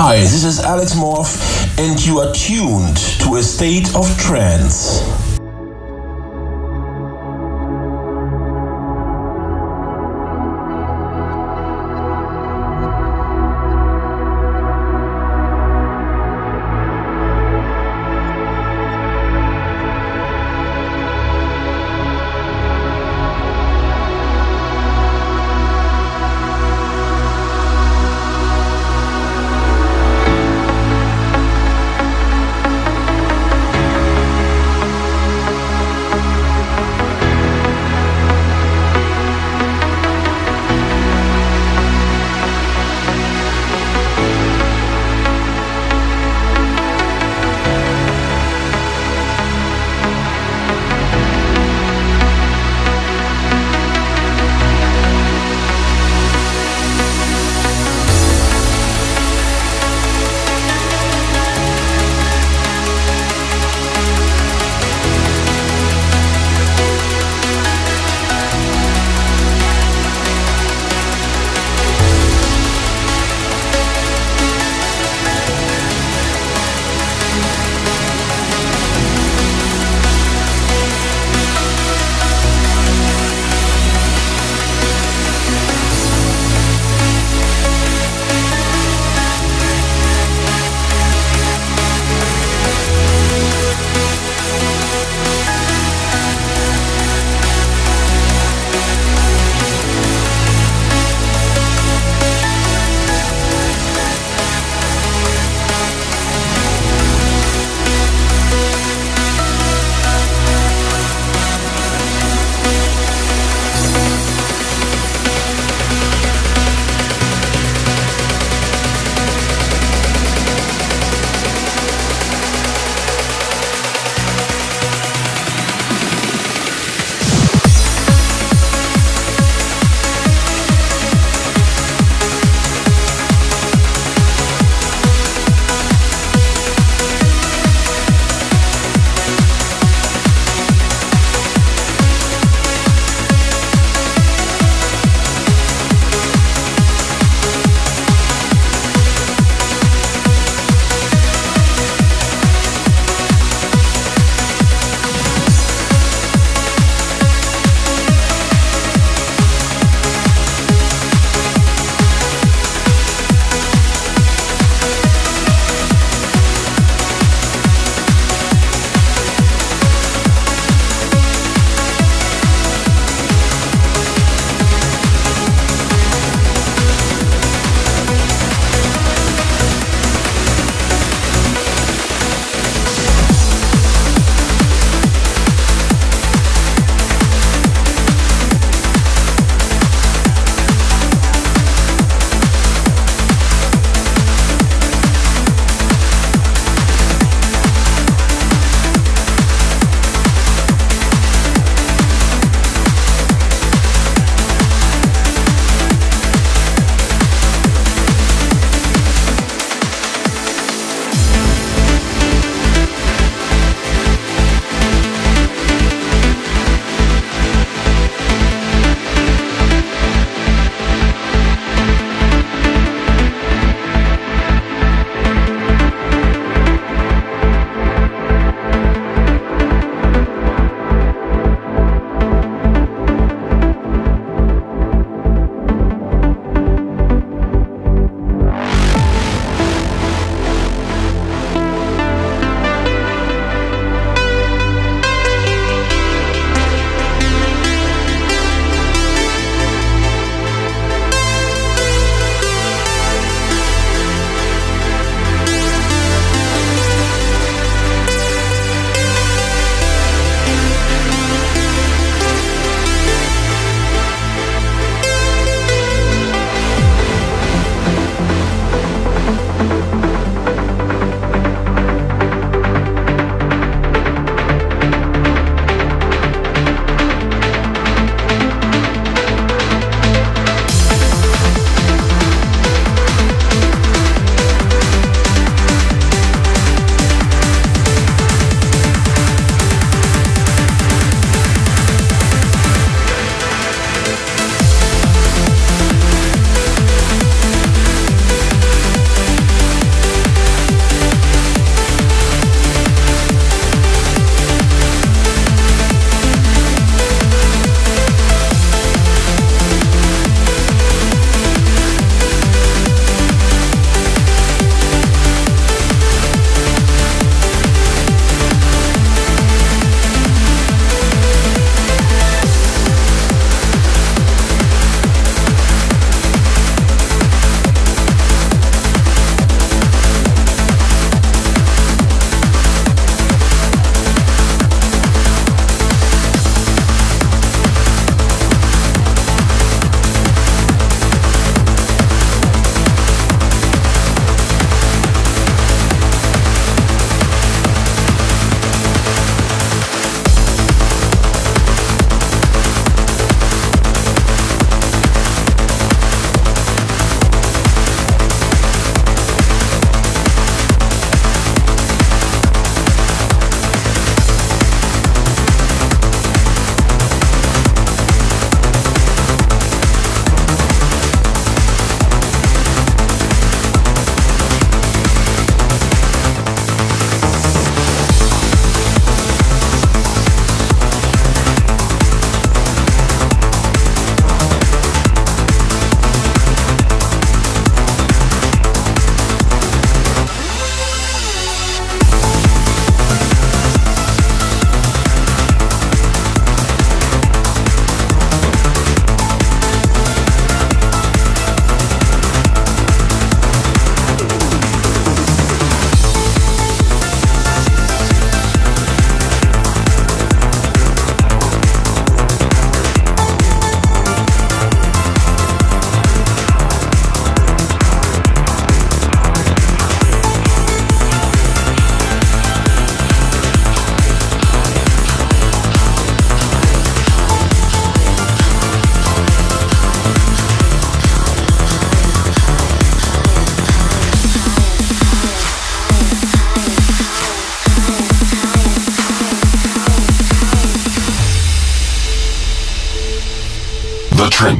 Hi, this is Alex Morph, and you are tuned to a state of trance.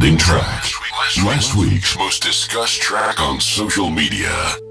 trending track. Last week's most discussed track on social media.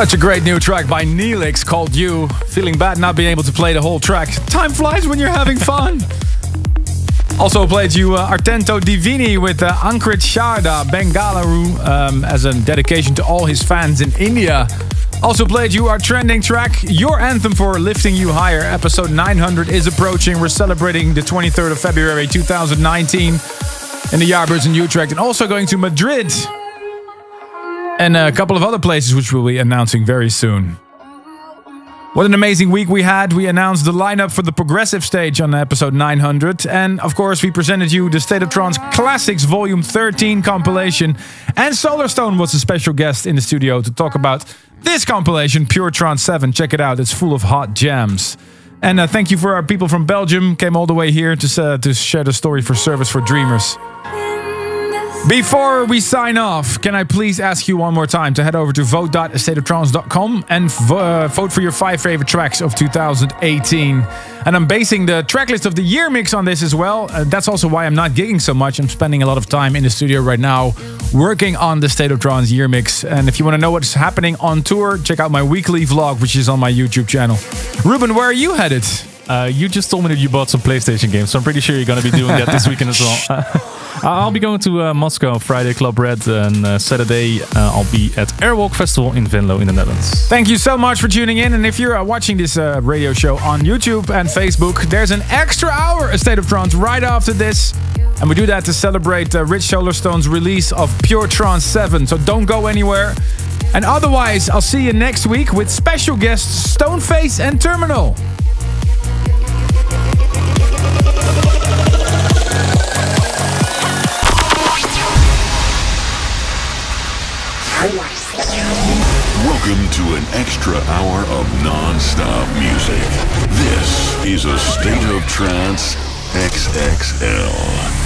Such a great new track by Neelix called You. Feeling bad not being able to play the whole track. Time flies when you're having fun. <laughs> Also played you uh, Artento Divini with uh, Ankrit Sharda Bengaluru um, as a dedication to all his fans in India. Also played you our trending track, your anthem for Lifting You Higher. Episode 900 is approaching. We're celebrating the 23rd of February 2019 in the Jaarbeurs in Utrecht and also going to Madrid and a couple of other places which we'll be announcing very soon. What an amazing week we had. We announced the lineup for the progressive stage on episode 900. And of course, we presented you the State of Trance Classics Volume 13 compilation. And Solarstone was a special guest in the studio to talk about this compilation, Pure Trance 7. Check it out, it's full of hot jams. And uh, thank you for our people from Belgium, came all the way here to, uh, to share the story for Service for Dreamers. Before we sign off, can I please ask you one more time to head over to vote.stateoftrance.com and uh, vote for your five favorite tracks of 2018. And I'm basing the tracklist of the year mix on this as well. Uh, that's also why I'm not gigging so much. I'm spending a lot of time in the studio right now working on the State of Trance year mix. And if you want to know what's happening on tour, check out my weekly vlog, which is on my YouTube channel. Ruben, where are you headed? Uh, you just told me that you bought some PlayStation games, so I'm pretty sure you're going to be doing that this <laughs> weekend as well. <laughs> <laughs> I'll be going to uh, Moscow Friday Club Red, and uh, Saturday uh, I'll be at Airwalk Festival in Venlo in the Netherlands. Thank you so much for tuning in. And if you're uh, watching this uh, radio show on YouTube and Facebook, there's an extra hour A State of Trance right after this. And we do that to celebrate Rich Solarstone's release of Pure Trance 7. So don't go anywhere. And otherwise, I'll see you next week with special guests Stoneface and Terminal. Welcome to an extra hour of non-stop music. This is a State of Trance XXL.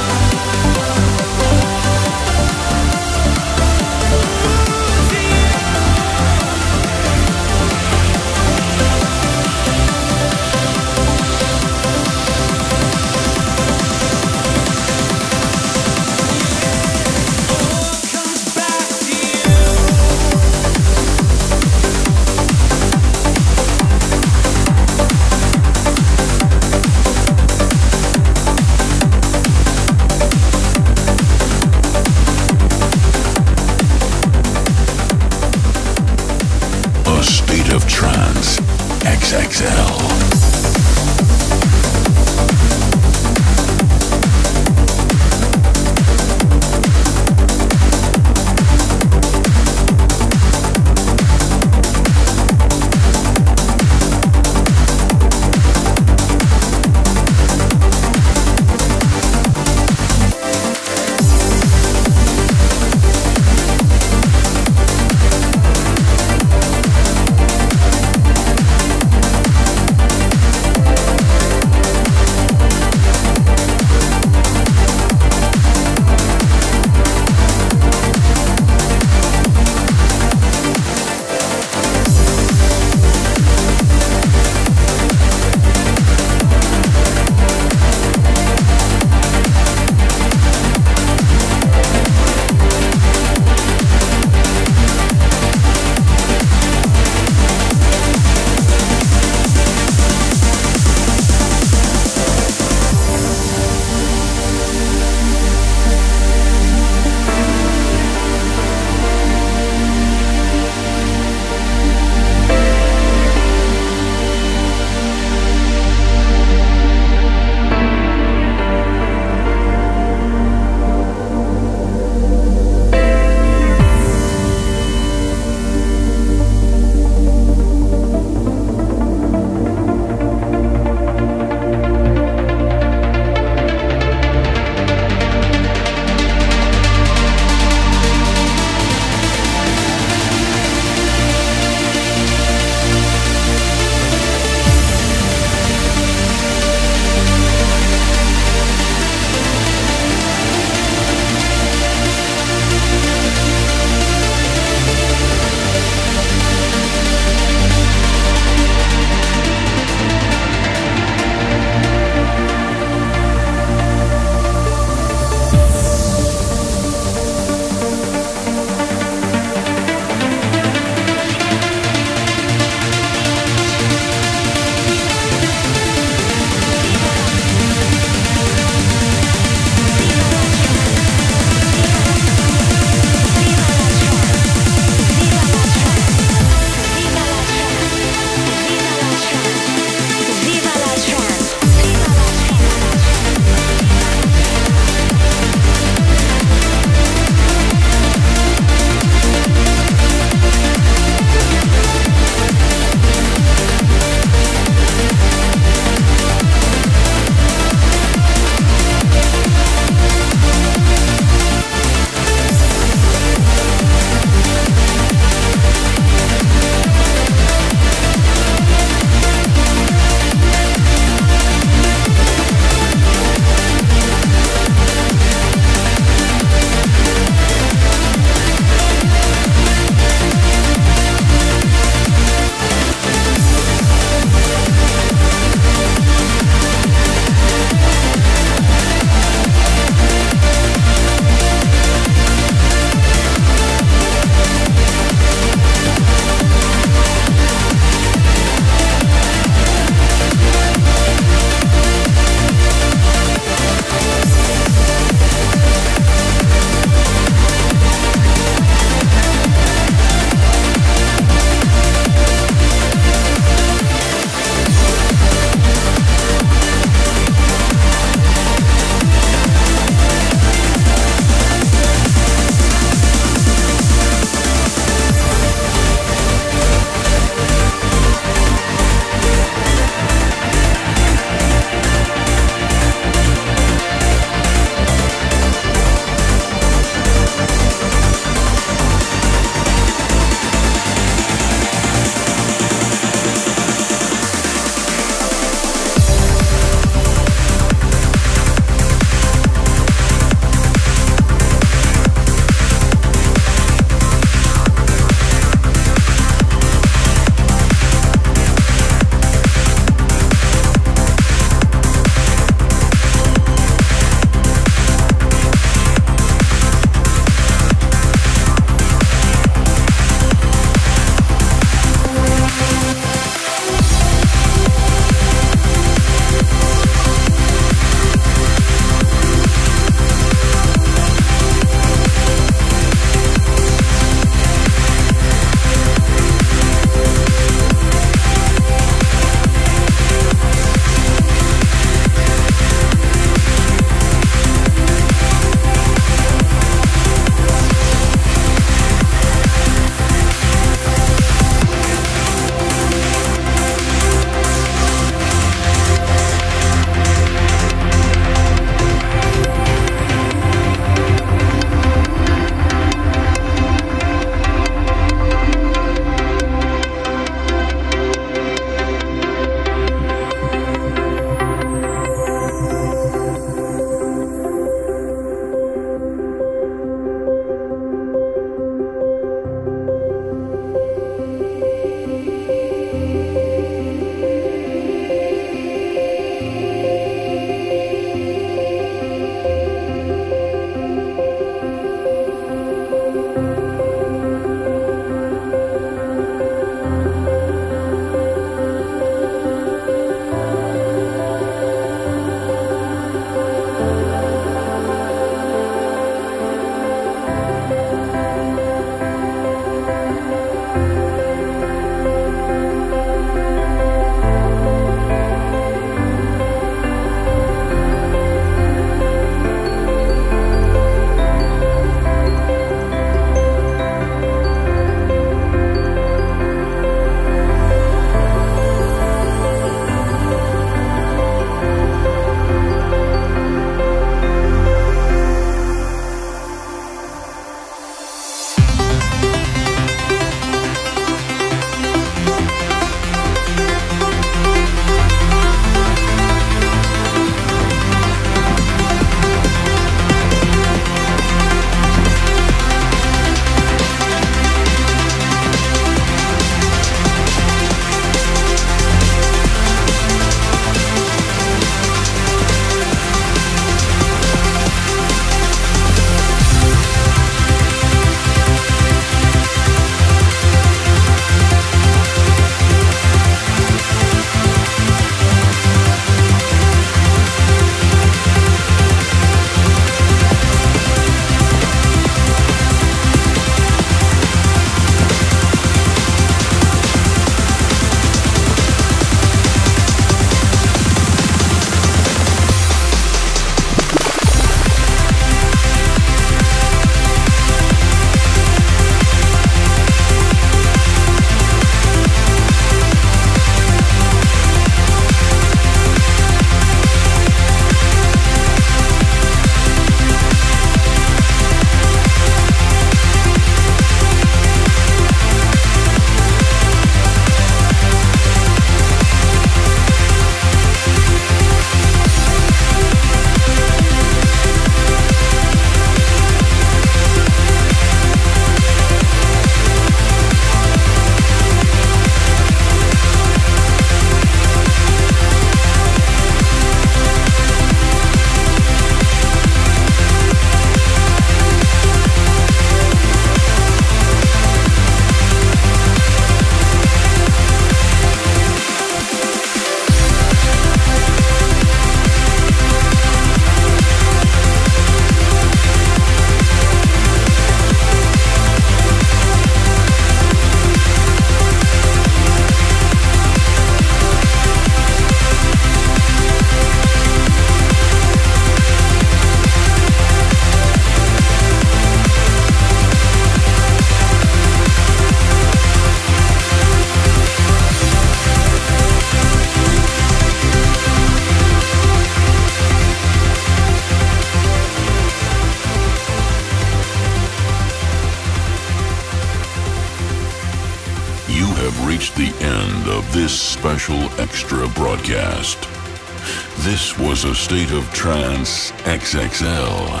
XXL.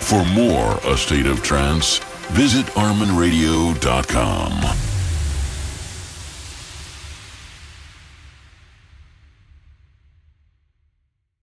For more A State of Trance, visit ArminRadio.com.